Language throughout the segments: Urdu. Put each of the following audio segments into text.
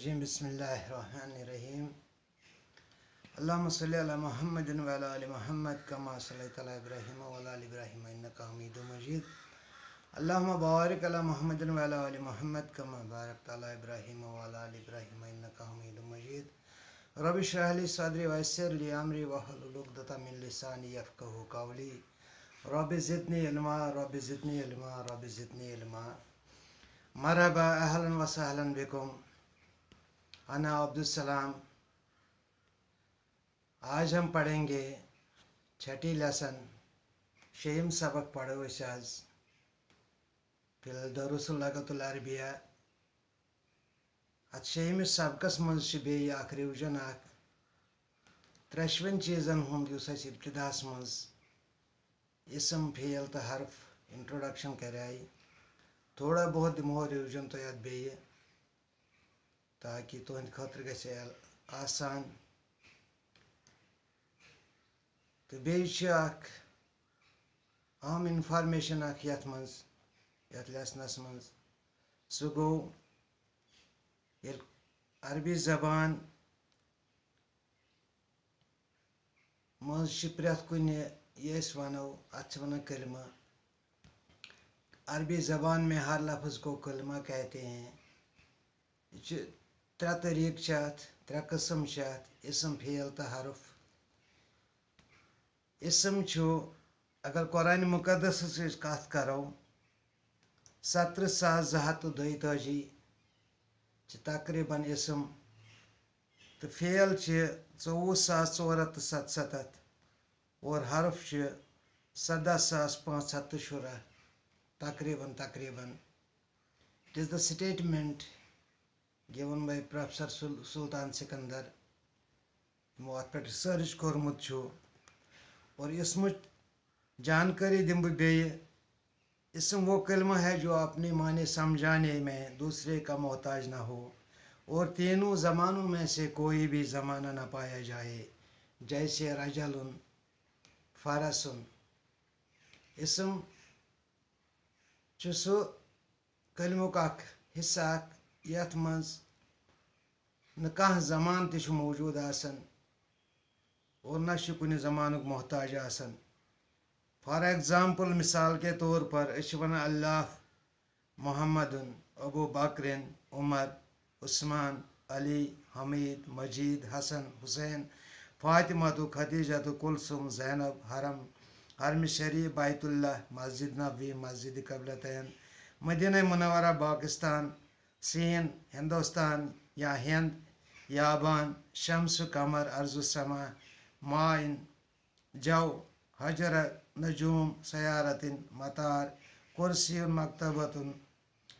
الرجيم بسم الله الرحمن الرحيم. اللهم صل على محمد وعلى آل محمد كما صليت على إبراهيم وعلى آل إبراهيم إنك حميد مجيد. اللهم بارك على محمد وعلى آل محمد كما باركت على إبراهيم وعلى آل إبراهيم إنك حميد مجيد. رب اشرح لي صدري ويسر لي أمري واحلل عقدة من لساني يفقهوا قولي. رب زدني علما رب زدني علما رب زدني علما. مرحبا أهلا وسهلا بكم. انا عبدالسلام آج ہم پڑھیں گے چھٹی لیسن شیم سبق پڑھو اس آج فی الدرس اللغت العربیہ۔ ات شیم سبقس مز بیٚیہِ اکھ رِوجن اکھ ترٛٮ۪شوَن چیٖزن ہُنٛد یُس اَسہِ ابتداہس منٛز۔ اسم فیل تہٕ حرف انٹروڈکشن کریے تھوڑا بہت دِمہو رِوجن تۄہہِ اَتھ بیٚیہِ تاکہِ تُہنٛدِ خٲطرٕ گژھِ آسان تہٕ بیٚیہِ چھِ اہم انفارمیشن اکھ یتھ منٛز یتھ لیسنس منٛز سُہ گوٚو ییٚلہِ عربی زبان منٛز چھِ پرٛٮ۪تھ کُنہِ یہِ أسۍ ونو اتھ چھِ ونان عربی زبان میں ہر لفظ کو کلمہ کہتے ہیں یہ چھِ ترٛےٚ طٔریٖقہٕ چھِ اَتھ ترٛےٚ قٕسٕم چھِ اَتھ اسم فیل تہٕ حرف اسم چھُ اگر قرآنِ مُقدسَس أسۍ کتھ کرو سترٕہ ساس زٕ ہتھ تہٕ دۄیہِ تٲجی چھِ اسم۔ تہٕ فیل چھِ ژوٚوُہ ساس ژور ہتھ تہٕ ستستتھ اور حرف چھِ سدہ ساس پانٛژھ ہتھ تہٕ شُراہ تقریٖبن تقریٖبن it is the statement given by professor Sultan Sikandar یِمو اتھ پٮ۪ٹھ رِسٲرٕچ کوٚرمُت چھُ اور اسمٕچ جانکٲری دِمہٕ بہٕ بیٚیہِ اسم وہ کلمہ ہے جو اپنے معنی سمجھانے میں دوسرے کا محتاج نہ ہو۔ اور تینوں زمانوں میں سے کوئی بھی زمانہ نہ پایا جائے، جیسے رجلن، فرسن۔ اسم چھُ سُہ کلمُک اکھ حصہٕ اکھ یتھ منٛز نہٕ کانٛہہ زمان تہِ چھُ موٗجوٗد آسان اور نہ چھُ کُنہِ زمانُک محتاج آسان فار ایٚگزامپٕل مِثال کے طور پر أسۍ ونان اللہ، محمدُن، ابوٗ بکرِن، عمر، عثمان، علی، حمیٖد، مجیٖد، حسن، حُسین فاطمتُ خدیٖجتُ کُلثُم زینب، حرم، حرمِ شریٖف بیت اللہ، مسجد نبوی، مسجد قبلتین، مدینہ منورہ پاکستان سین ہندوستان یا ہند یابان شمس قمر ارض السما معاین جو حجرت نجوم سیارتن مطار کرسی مکتبتن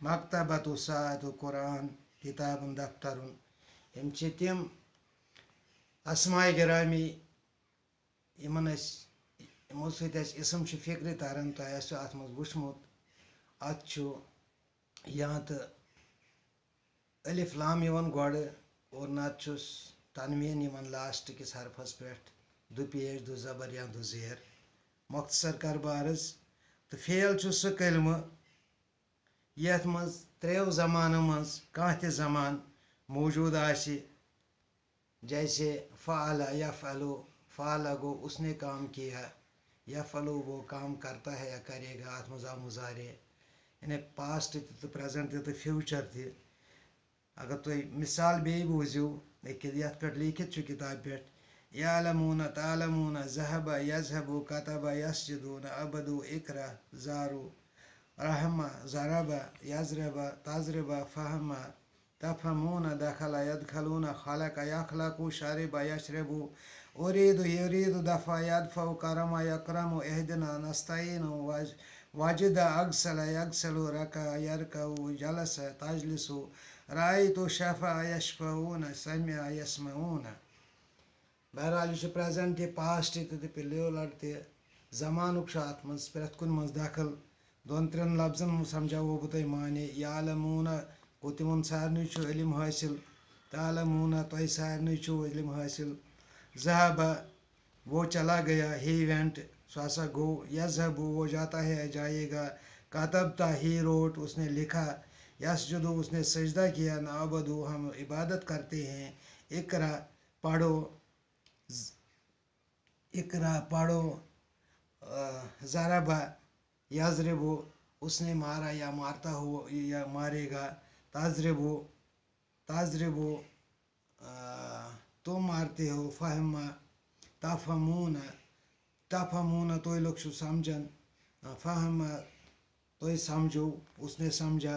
مکتبت ساعت قرآن کتابن دفترن یِم چھِ تِم اسماے گرامی یِمن أسۍ یِمو سۭتۍ اَسہِ اسم چھُ فِکرِ تران تۄہہِ آسیو اَتھ منٛز وٕچھمُت اَتھ چھُ یا تہٕ ألف لام یِوان گۄڈٕ اور نتہٕ چھُس تنویٖن یِوان حرفس پٮ۪ٹھ دُ پیش دُ زبر یا دُ زیر. مۄختصر کرٕ بہٕ عرض تہٕ فیل چھُ سُہ کلمہٕ یتھ منٛز ترٛیو زمانو منٛز کانٛہہ تہِ زمان موٗجوٗد آسہِ جیسے فعلا یا فعلو فعلا گوٚو اس نے کام کیا یا فلو وہ کام کرتا ہے یا کرے گا اتھ منٛز آو یعنی پاسٹ تہِ تہٕ پریٚزنٹ تہِ تہٕ فیوٗچر تہِ اگر تُہۍ مِثال بیٚیہِ بوٗزِو لیکِن یتھ پٮ۪ٹھ لیٖکھِتھ چھُ کِتابہِ پٮ۪ٹھ یعلموٗنہ تعلموٗنہ ذہبا یذہبوٗ کتبا یسجدوٗنہ ابدوٗ اقرا زارو رحمہ ضربا یزربا تزربا فہما تفہموٗنہ دخلا یدخلوٗنہ خلقا یخلقوٗ شربا یشربوٗ اُریٖدُ یُریٖدُ دفع یدفع کرما یکرمو اہدنا نستعیٖنو وج وجدہ اگسلا یگسلو رکا یرکوٗ جلسا تجلسوٗ رایتو شفا یشفعوٗنہ سمع یسمعوٗنہ بہرحال یہِ چھُ پریٚزنٹ تہِ پاسٹ تہِ تہٕ پِلیولر تہِ زمانُک چھُ اتھ منٛز پرٛٮ۪تھ کُنہِ منٛز دخل دۄن ترٛٮ۪ن لفظن منٛز سمجھاوو بہٕ تۄہہِ معنی یعلموٗنہ گوٚو تِمن سارنٕے چھُ علم حٲصِل تعلموٗنہ تۄہہِ سارنٕے چھُ علم حٲصِل ذہبا وہ چلا گیا، ہی وینٹ سُہ ہسا گوٚو یذہبوٗ وہ جاتا ہے جایے گا. کتبتا ہی روٹ، اس نے لکھا یس جدو اس نے سجدہ کیا، نعبدو، ہم عبادت کرتے ہیں۔ اقرا، پڑھو۔ اقرا، پڑھو۔ ضربہ یزربو اس نے مارا یا مارتا ہو، یا مارے گا۔ تازربو تازربو تم مارتے ہو، فہما۔ تافمون تافمون تو لوگ شو سمجھن فہما۔ تو ہی سمجھو، اس نے سمجھا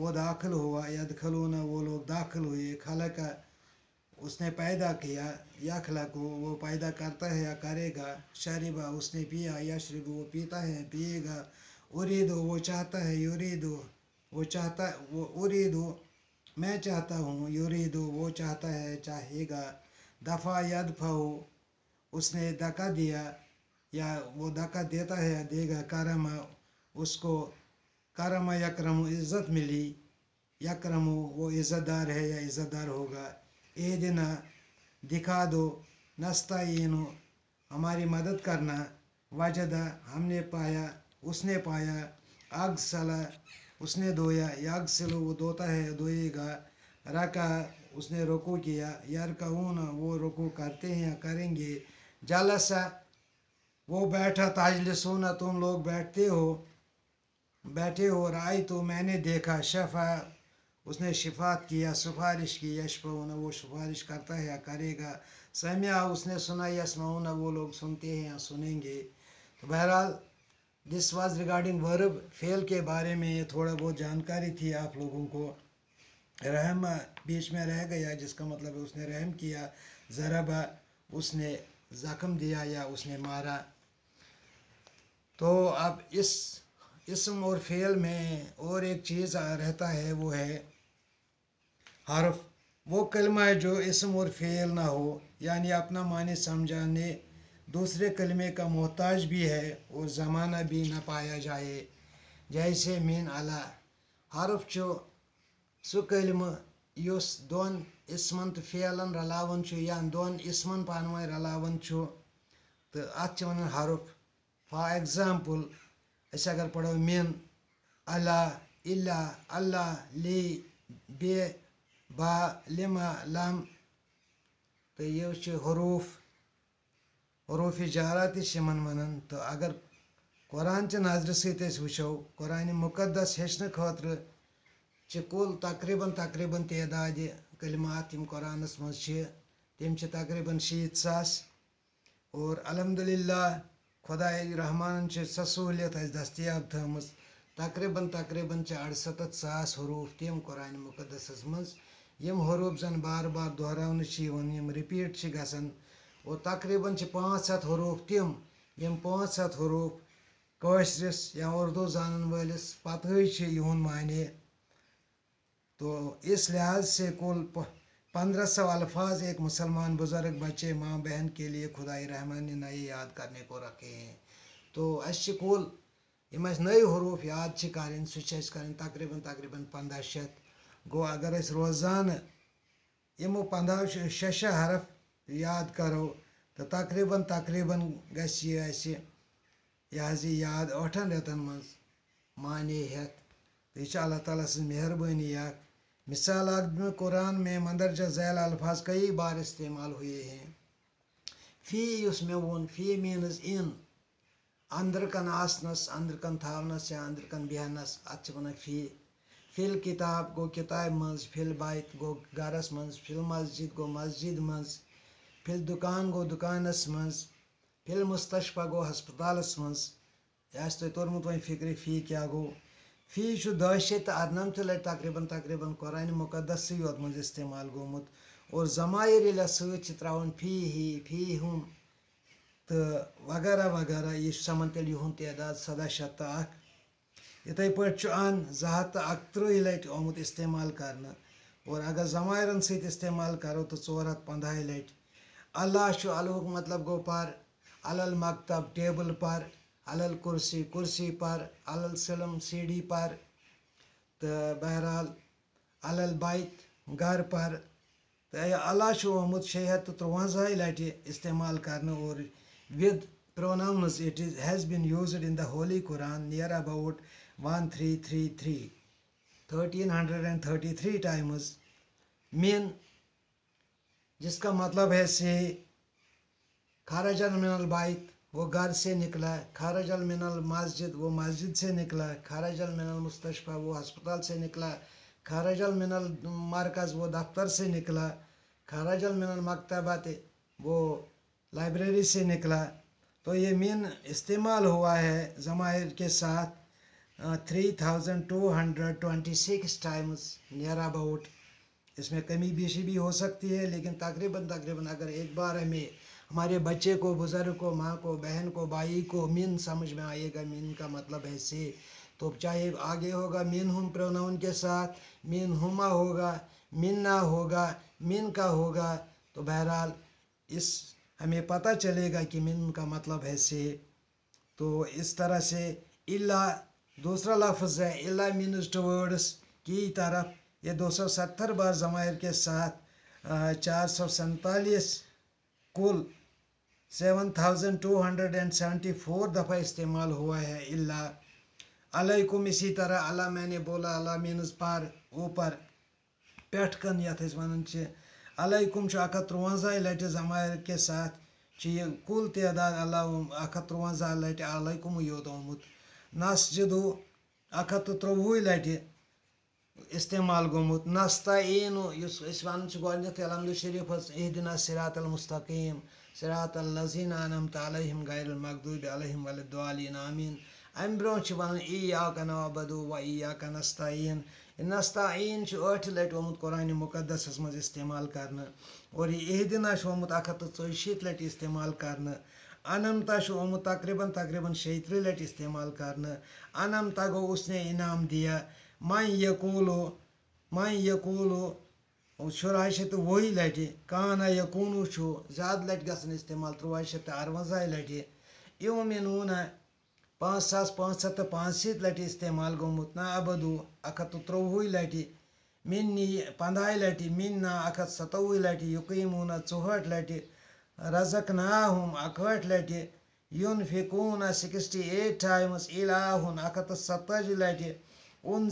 وہ داخل ہوا، یا دکھلونا، وہ لوگ داخل ہوئے خلق اس نے پیدا کیا، یا خلق وہ پیدا کرتا ہے یا کرے گا شریبا اس نے پیا، یا شریب وہ پیتا ہے، پیے گا، اریدو، وہ چاہتا ہے یورید وہ چاہتا، وہ اریدو، میں چاہتا ہوں یورید وہ چاہتا ہے، چاہے گا دفع ہو، اس نے دکا دیا یا وہ دھکا دیتا ہے یا دے گا کرم اس کو کرم یکرم عزت ملی۔ یکرم وہ عزت دار ہے یا عزت دار ہوگا۔ اے دن دکھا دو، نستا ہماری مدد کرنا۔ واجد ہم نے پایا، اس نے پایا۔ آگ سلا، اس نے دھویا۔ آگ سلو، وہ دھوتا ہے دھوئے گا۔ رکا اس نے رکو کیا۔ یار کہوں وہ رکو کرتے ہیں کریں گے۔ جالسا وہ بیٹھا، تاجل سونا تم لوگ بیٹھتے ہو، بیٹھے ہو، رائے تو میں نے دیکھا، شفا، اس نے شفات کیا، سفارش کی یشپ ہونا وہ سفارش کرتا ہے یا کرے گا؟ سمیا اس نے سنا یسما ہونا وہ لوگ سنتے ہیں یا سنیں گے۔ تو بہرحال دس واز ریگارڈنگ ورب فیل کے بارے میں یہ تھوڑا بہت جانکاری تھی آپ لوگوں کو۔ رحم بیچ میں رہ گیا، جس کا مطلب ہے اس نے رحم کیا ذربہ اس نے زخم دیا یا اس نے مارا۔ تو اب اس اسم اور فعل میں اور ایک چیز رہتا ہے، وہ ہے حرف۔ وہ کلمہ ہے جو اسم اور فعل نہ ہو یعنی اپنا معنی سمجھانے، دوسرے کلمے کا محتاج بھی ہے اور زمانہ بھی نہ پایا جائے۔ جیسے مین اعلیٰ حرف چھُ سہ کلمہٕ یُس دون اسمن تو فعلن، رلاون چھُ یا دون، اسمن پانہٕ ؤنۍ رلاوان چھُ تہٕ اَتھ چھِ حرف۔ فار ایگزامپل أسۍ اگر پَرو مِن، اللہ اِلا اللہ، لی، بے، با، لِما لم تہٕ یہِ چھِ حروٗف حروٗف جارا تہِ چھِ یِمَن وَنان تہٕ اگر قۄران چہِ نظرِ سۭتۍ أسۍ وٕچھو قۄرانِ مُقدس ہیٚچھنہٕ خٲطرٕ چھِ کُل تقریٖباً تقریٖباً تعدادِ کلمات یِم قۄرانَس منٛز چھِ تِم چھِ تقریٖباً شیٖتھ ساس۔ اور الحمدُ للہ خدائے رحمانن سے سو سہولیت اس دستیاب تقریٖباً تقریباً تقریباً ارستھ ساس حروف تم قرآن مقدسس منٛز یِم حروٗف زَن بار بار دہراؤن رپیٹ گژھان اور تقریباً پانچ ہَتھ حروف تم یِم پانچ ہَتھ حروف کٲشرِس یا اردو زانن پَتہٕ ہٕے چھِ یِہُنٛد معنے تو اس لحاظ سے کل پندرہ سو الفاظ ایک مسلمان بزرگ بچے ماں بہن کے لیے خدائی رحمان نے نئے یاد کرنے کو رکھے ہیں۔ تو اَسہِ کل کُل یِم حروف یاد چھِ کَرٕنۍ سُہ تقریباً اَسہِ کَرٕنۍ تقریٖباً تقریٖباً اگر اس روزان امو پندہ شےٚ شےٚ حرف یاد کرو، تو تقریباً تقریباً گس یہ اَسہِ یہ حظ یاد ٲٹھَن رتن مز مانے ہٮ۪تھ تہٕ یہِ اللہ تعالیٰ سٕنٛز مہربٲنی اَکھ مثال میں قرآن میں مندرجہ ذیل الفاظ کئی بار استعمال ہوئے ہیں۔ فی اس میں وون فی مینز ان اندر کن آسنس، اندر کن تھاونس یا اندر کن بہنس ات اچھا ون فی۔ فل کتاب گو کتاب مز فل بائت گو گرس مز فل مسجد گو مسجد مز فل دکان گو دکانس مز فل مستشفہ گو ہسپتالس مز یہ ترمت وی فکر فی کیا گو۔ فی چھُ دہشے تہٕ اَرنَمتہِ لَٹہِ تقریٖباً تقریٖباً مقدس مُقدسٕے یوت منٛز استعمال گوٚمُت۔ اور ضمایر ییٚلہِ اَتھ سۭتۍ چھِ ترٛاوان فی ہی فی ہُم تہٕ وغیرہ وغیرہ، یہِ چھُ سَمان تیٚلہِ یِہُنٛد تعداد سَداہ شیٚتھ تہٕ اکھ یِتھَے پٲٹھۍ چھُ اَن زٕ ہَتھ تہٕ اَکتٕرٛہہِ لَٹہِ آمُت استعمال کرنہٕ اور اگر ضمایرَن سۭتۍ استعمال کَرو تہٕ ژور ہَتھ پنٛدہاے لَٹہِ اللہ چھُ اللہُک مطلب گوٚو پَر الل مکتب ٹیبٕل پر۔ علل کرسی کرسی پر، علل سلم سیڑھی پر تو بہرحال علل بائت گھر پر اللہ آمت شے ہتھ تو تروانزہ لٹہ استعمال کرنے اور with pronounce it is has been used in the holy Quran near about one three three three thirteen hundred and thirty three times مین جس کا مطلب ہے سے خارجن من البائت وہ گھر سے نکلا، خارج المن المسجد وہ مسجد سے نکلا، خارج المن المستشفہ وہ ہسپتال سے نکلا، خارج المن المرکز وہ دفتر سے نکلا، خارج المن المکتبات وہ لائبریری سے نکلا۔ تو یہ مین استعمال ہوا ہے ضمائر کے ساتھ three thousand two hundred twenty six times near about اس میں کمی بیشی بھی ہو سکتی ہے، لیکن تقریباً تقریباً اگر ایک بار ہمیں ہمارے بچے کو، بزرگ کو، ماں کو، بہن کو، بھائی کو مین سمجھ میں آئے گا، مین کا مطلب ہے سے۔ تو چاہے آگے ہوگا، مین ہم پروناؤن کے ساتھ، مین ہما ہوگا منا ہوگا، مین کا ہوگا۔ تو بہرحال اس ہمیں پتہ چلے گا کہ مین کا مطلب ہے سے۔ تو اس طرح سے اللہ دوسرا لفظ ہے اللہ مینز ٹورڈس کی طرف۔ یہ دو سو ستر بار ضمائر کے ساتھ چار سو سینتالیس کل seven thousand two hundred and seventy four دفعہ استعمال ہوا ہے اللہ علیکم، اسی طرح اللہ میں نے بولا، اللہ مینز پار اوپر پیٹھ کن یت ون علیکم اکھ ترونزہ لٹہ ضمائر کے ساتھ یہ کل تعداد، اللہ اکھ ترونزہ لٹہ علیکم یوت آمت نس جدو اکھ ہتھ تروہ لٹہ استعمال گومت نستعین اس اس ون گۄڈنیٚتھ الحمد شریف، اہدنا صراط المستقیم۔ صراط الذین انعمت علیہم غیر المغضوب علیہم وللضالین آمین. ام برو چھ ون ایاک نعبد و ایاک نستعین. نستعین چھ ٲٹھ لٹہِ آمُت قرآن مقدسس منٛز استعمال کرنہٕ اور یہ اہدنا چھ آمُت اکھ ہتھ تہٕ ژۄیہِ شیٖتھ لٹہِ استعمال کرنہٕ، انمتا چھ آمُت تقریباً تقریباً شیٚیہِ ترٛہ لٹہِ استعمال کرنہٕ، انمتا گوٚو اس نے انعام دیا، من یقولو من یقولو شُراہ شیٚتھ تہٕ وُہہِ لٹہِ کانا یقوٗنو چھُ زیادٕ لٹہِ گژھان استعمال تُرٛواہ شیٚتھ تہٕ اَروَنٛزاہ لٹہِ یومِنوٗنا پانٛژھ ساس پانٛژھ ہَتھ تہٕ پانٛژھ شیٖتھ لٹہِ استعمال گوٚمُت نا ابدوٗ اکھ ہَتھ تہٕ ترٛۆوُہہِ لٹہِ مِنی پنٛدہاے لٹہِ مِنا اکھ ہَتھ سَتووُہ لٹہِ یُقیٖموٗنا ژُہٲٹھ لٹہِ رزق ناہُم اَکہٲٹھ لٹہِ یُن فِکوٗنا سِکِسٹی ایٹ ٹایمٕز اِلاہُن اکھ ہَتھ تہٕ سَتٲجی لٹہِ اون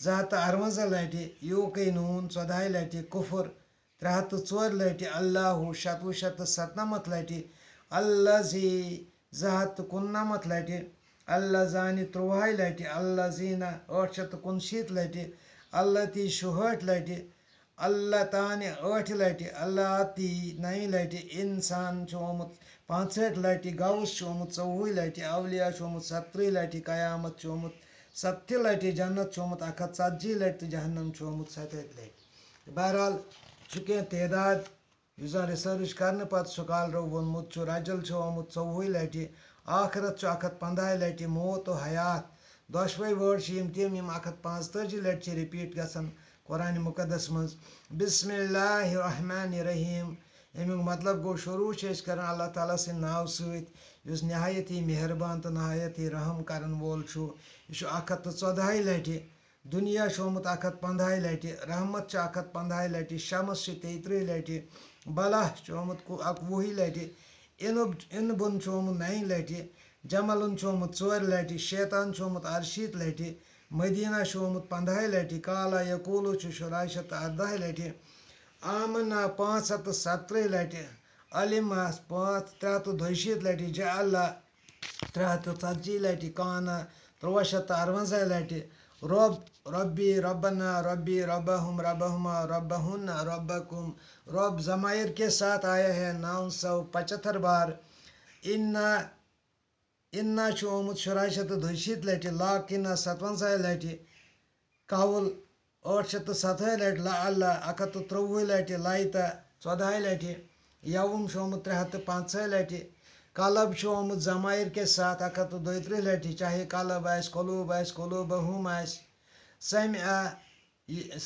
ضلع زٕ ہَتھ تہٕ اَروَنٛزاہ لٹہِ یوٗکے ترٛےٚ ہَتھ تہٕ ژورِ لٹہِ اللہُ شَتوُہ شیٚتھ تہٕ سَتنَمَتھ لٹہِ اللہ زی زٕ ہَتھ تہٕ کُننَمَتھ لٹہِ اللہ زانہِ تُرٛوہاے لٹہِ اللہ زیٖنا ٲٹھ شیٚتھ تہٕ کُنشیٖتھ لٹہِ اللہ تی شُہٲٹھ لٹہِ اللہ تانہِ ٲٹھِ لٹہِ اللہ تی نَیہِ لٹہِ اِنسان چھُ آمُت پانٛژہٲٹھ لٹہِ گوُس چھُ آمُت ژوٚوُہہِ لٹہِ اولیا چھُ آمُت سَتتٕرٛہ لٹہِ قیامت چھُ آمُت ستہِ لٹہِ جنت چھُ آمُت اکھ ہتھ ژتجی لٹہِ تہٕ جہنم چھُ آمُت سَتہِ لٹہِ بہرحال چھُ تعداد یُس زن رِسٲرٕچ کرنہٕ پتہٕ سُکالرو ووٚنمُت رجل چھُ آمُت ژوٚوُہہِ لٹہِ آخرت چھُ اکھ ہتھ پنٛدہاے لٹہِ موت و حیات. دۄشوے وٲڈ چھِ یِم تِم اکھ ہتھ پانٛژھ تٲجی لٹہِ چھِ رِپیٖٹ گژھان قۄرانہِ مُقدس منٛز. بِسمِ اللہ رحمٰن رحیٖم امیُک مطلب گوٚو شروٗع چھِ کران اللہ تعالیٰ سٕنٛدِ ناوٕ سۭتۍ نہایت ہی مہربان تہٕ نہایت ہی رحم کرن وول یہ اکھ ہتھ تہٕ ژۄدہاے لٹہِ دُنیا چھُ آمُت اکھ ہتھ رحمت چھُ اکھ ہتھ پنٛدہاے شمس چھِ تیٚیہِ تٕرٛہ بلہ چھُ آمُت اکوُہہِ لٹہِ اِنُب اِنبُن چھُ آمُت نَیہِ لٹہِ جملُن چھُ آمُت شیطان چھُ آمُت اَرشیٖتھ لٹہِ مدیٖنہ چھُ آمُت پنٛدہاے لٹہِ کالا یقوٗلوٗ چھُ شُراہ شیٚتھ تہٕ آمنا پانٛژھ ہتھ تہٕ سَتتٕرٛہ لٹہِ علما پانٛژھ ترٛےٚ ہتھ تہٕ دۄیہِ شیٖتھ لٹہِ جا اللہ ترٛےٚ ہتھ تہٕ ژتجی لٹہِ کانا تُرٛواہ شیٚتھ تہٕ اَروَنٛزاہ لٹہِ رۄب رۄبی رۄبنا رۄبی رۄبا ہُم رۄبا ہُما رۄبا ہُن رۄب ضمائر کے ساتھ آیا ہے نو سو پچہتر بار۔ انا انا چھُ آمُت شُراہ شیٚتھ تہٕ دۄیہِ شیٖتھ لٹہِ لاکِنا سَتوَنٛزاہ لٹہِ ٲٹھ شیٚتھ تہٕ سَتہٲے لٹہِ لا اللہ اکھ ہتھ تہٕ ترٛۆوُہ لٹہِ لایتا ژۄدہاے لٹہِ یوُم چھُ آمُت ترٛےٚ ہتھ تہٕ پانٛژہٲے لٹہِ کلب چھُ آمُت ضمائر کے ساتھ اکھ ہتھ تہٕ دۄیہِ تٕرٛہ لٹہِ چاہے کلب آسہِ قلوٗب آسہِ قلوٗبہ ہُم آسہِ سمہِ آ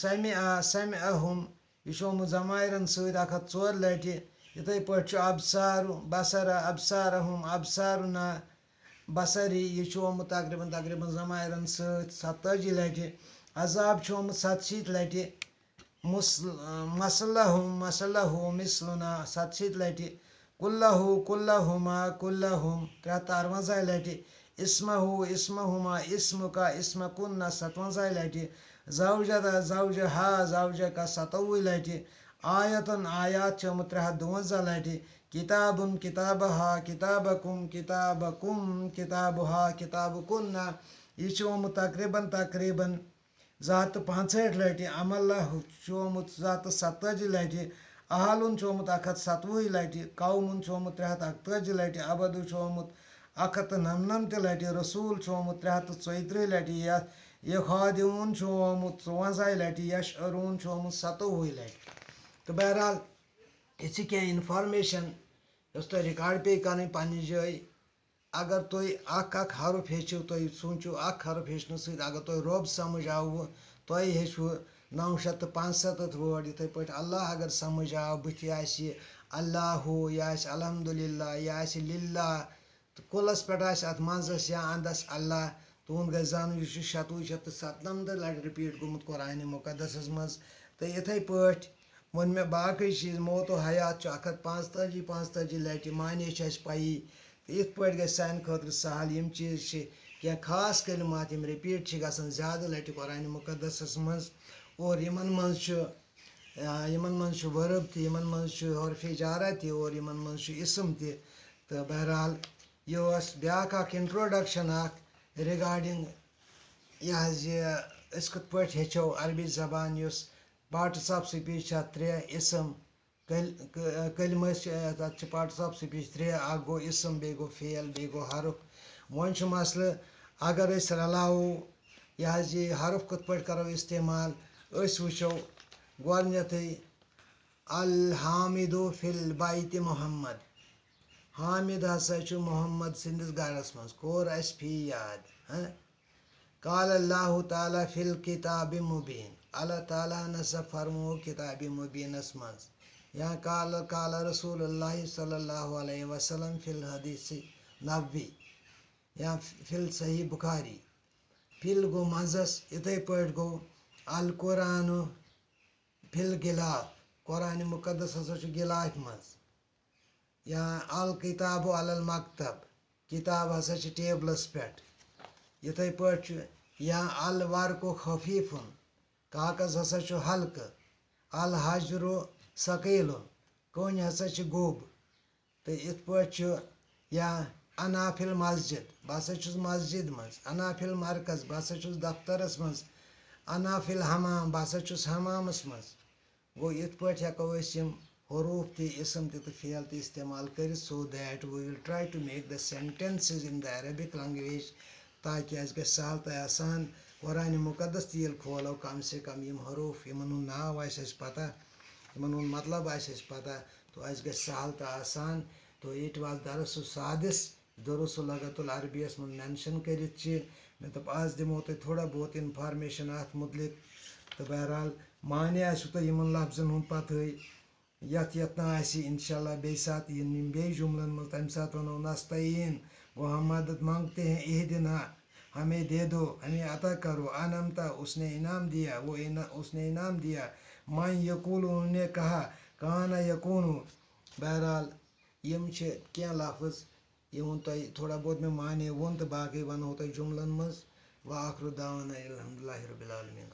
سمہِ آ سمہِ اہُم یہِ چھُ آمُت ضمایرن سۭتۍ اکھ ہتھ ژور لٹہِ یِتھٕے پٲٹھۍ چھُ ابسارُ بسرا ابسارا ہُم ابسارُنا بصری یہِ چھُ آمُت تقریٖبن تقریٖبن ضمایرن سۭتۍ ستٲجی لٹہِ عذاب چھُ آمُت سَتہٕ شیٖتھ لٹہِ مُسل مسلہ ہُم مسلہ ہُہ مِسلُنا سَتہٕ شیٖتھ لٹہِ کُلہ کُلہ ہُما کُلہ ہُم ترٛےٚ تہٕ اَروَنٛزاہ لٹہِ اسمہ ہو اسمہ ہما اسم کا اسم کن نہ ستوزہ لٹہِ زوجہ دا زوجہ ہا، زوجہ کا ستوُہ لٹہِ آیتن، آیات چھِ آمُت ترٛےٚ ہَتھ دُوَنزاہ لٹہِ کتابن کتاب ہا کتاب کم کتاب کم کتاب ہا کتاب کن نہ چھُ آمُت تقریٖباً تقریٖباً زٕ ہَتھ تہٕ پانٛژہٲٹھ لٹہِ عملہ چھُ آمُت زٕ ہَتھ تہٕ سَتتٲجی لٹہِ اہلُن چھُ آمُت اکھ ہَتھ سَتوُہہِ لٹہِ قومُن چھُ آمُت ترٛےٚ ہَتھ اَکتٲجی لٹہِ ابدو چھُ آمُت اکھ ہَتھ تہٕ نَمنَمتہِ لٹہِ رسوٗل چھُ آمُت ترٛےٚ ہَتھ تہٕ ژۄیہِ تٕرٛہ لٹہِ یتھ یہِ خادِوُن چھُ آمُت ژُوَنٛزاہہِ لٹہِ یش اروٗن چھُ آمُت سَتووُہہِ لٹہِ تہٕ بہرحال یہِ چھِ کینٛہہ اِنفارمیشن یۄس تۄہہِ رِکاڈ پیٚیہِ کَرٕنۍ پنٛنہِ جایہِ اگر تُہۍ اکھ اکھ حرف ہیٚچھِو تُہۍ سوٗنٛچِو اکھ حرف ہیٚچھنہٕ سۭتۍ اگر تۄہہِ رۄب سمجھ آوٕ تۄہہِ ہیٚچھوٕ نَو شیٚتھ تہٕ پانٛژسَتَتھ وٲڈ یِتھَے پٲٹھۍ۔ اللہ اگر سمجھ آو بٕتھِ آسہِ اللہ ہو یہِ آسہِ الحمدُاللہ یہِ آسہِ للہ، تہٕ کُلس پٮ۪ٹھ آسہِ اَتھ منٛزس یا اَندَس اللہ، تُہُنٛد گژھِ زانُن یہِ چھُ شَتوُہ شیٚتھ تہٕ سَتنَمتھ لَٹہِ رِپیٖٹ گوٚمُت قۄرانہِ مُقدسَس منٛز۔ تہٕ یِتھَے پٲٹھۍ ووٚن مےٚ باقٕے چیٖز موتو حیات چھُ اکھ ہَتھ پانٛژتٲجی پانٛژتٲجی لٹہِ معنے چھِ اَسہِ پَیی۔ تہٕ یِتھ پٲٹھۍ گژھِ سانہِ خٲطرٕ سہل یِم چیٖز چھِ کینٛہہ خاص کلمات یِم رِپیٖٹ چھِ گژھان زیادٕ لٹہِ قۄرانہِ مُقدسَس منٛز. اور یِمن منٛز چھُ یِمن منٛز چھُ ؤرٕب تہِ یِمن منٛز چھُ جارہ تہِ اور یِمن منٛز چھُ اِسم تہِ تہٕ بہرحال یہِ اوس بیٛاکھ اکھ اِنٹرٛوڈَکشَن اکھ رِگاڈِنٛگ یہِ حظ یہِ أسۍ کِتھ پٲٹھۍ ہیٚچھو عربی زبان یُس پاٹٕس آف سٕپیٖچ چھِ اَتھ ترٛےٚ اِسم. کلمہٕ چھِ تَتھ چھِ پاٹٕس آف سٕپیٖچ ترٛےٚ اکھ گوٚو اِسم بیٚیہِ گوٚو فیل بیٚیہِ گوٚو حرف۔ وۄنۍ چھُ مسلہٕ اگر أسۍ رلاوو یہِ حظ یہِ حرف کِتھ پٲٹھۍ کَرو اِستعمال أسۍ وٕچھو گۄڈنٮ۪تھٕے الحامدو فِل بایتہِ محمد۔ حامد ہسا چھُ محمد سٕنٛدِس گرس منٛز کوٚر اَسہِ فی یاد ہاں۔ کال اللہ تعالیٰ فِل کِتابِ مُبیٖن، اللہ تعالیٰ ہن ہسا فرمو کِتابِ مُبیٖنس منٛز یا کالہٕ کالہٕ رسوٗل اللہ صلی اللہ علیہ وسلم فِل حدیٖثِ نبوی یا فِل صحیح بُخاری۔ فِل گوٚو منٛزس یِتھٕے پٲٹھۍ گوٚو القرآنُ فِل گِلاف قۄرانہِ مُقدس ہسا چھُ گِلافہِ منٛز یا الکِتابو الل مکتب کِتاب ہسا ٹیبلس پٮ۪ٹھ یِتھٕے پٲٹھۍ چھُ یا الورکو خفیٖفُن کاغذ ہسا چھُ ہلکہٕ الحجرو سقیٖلُن کٔنۍ ہسا چھِ گوٚب۔ تہٕ یِتھ پٲٹھۍ چھُ یا انافِل مسجد، بہٕ ہسا چھُس مسجد منٛز، انافِل مرکز، بہٕ ہسا چھُس دفترس منٛز، انافِل حمام، بہٕ ہسا چھُس حمامس منٛز۔ گوٚو یِتھ پٲٹھۍ ہٮ۪کو أسۍ یِم حروٗف تہِ، اِسم تہِ تہٕ فیل تہِ استعمال کٔرِتھ so that we will try to make the sentences in the Arabic language تاکہِ اَسہِ گژھِ سہل تہٕ آسان قۄرانہِ مُقدس تہِ ییٚلہِ کھولو، کم سے کم یِم حروٗف، یِمن ہُنٛد ناو آسہِ اَسہِ پتہ۔ یِمن ہُنٛد مطلب آسہِ اَسہِ پتہ تو اَسہِ گژھِ سہل تہٕ آسان، تو اِٹ واز درسُ سادِس، دُرُسُ لغت العربیَس منٛز مٮ۪نشن کٔرِتھ چھِ مےٚ دوٚپ آز دِمو تۄہہِ تھوڑا بہت اِنفارمیشن اَتھ مُتعلِق تہٕ بہرحال مانے آسِوٕ تۄہہِ یِمن لفظن ہُنٛد پتہٕے یَتھ یَتھ نہٕ آسہِ اللہ بیٚیہِ ساتہٕ یِن یِم بیٚیہِ جُملن منٛز تَمہِ ساتہٕ وَنو ہم مدد منٛگتے ہیں عہہ دِنا ہمیں دے دو، ہمیں عطا کرو۔ انمتا اس نے انعام دیا، وہ اس نے انعام دیا۔ من یقول انہوں نے کہا کہانا یقون بہرحال یم چھِ کینٛہہ لفظ؟ یِہُنٛد تہ تھوڑا بہت مےٚ مانے تو باقی ونو تہ جملن مز۔ و آخر دعوانا الحمدللہ رب العالمین۔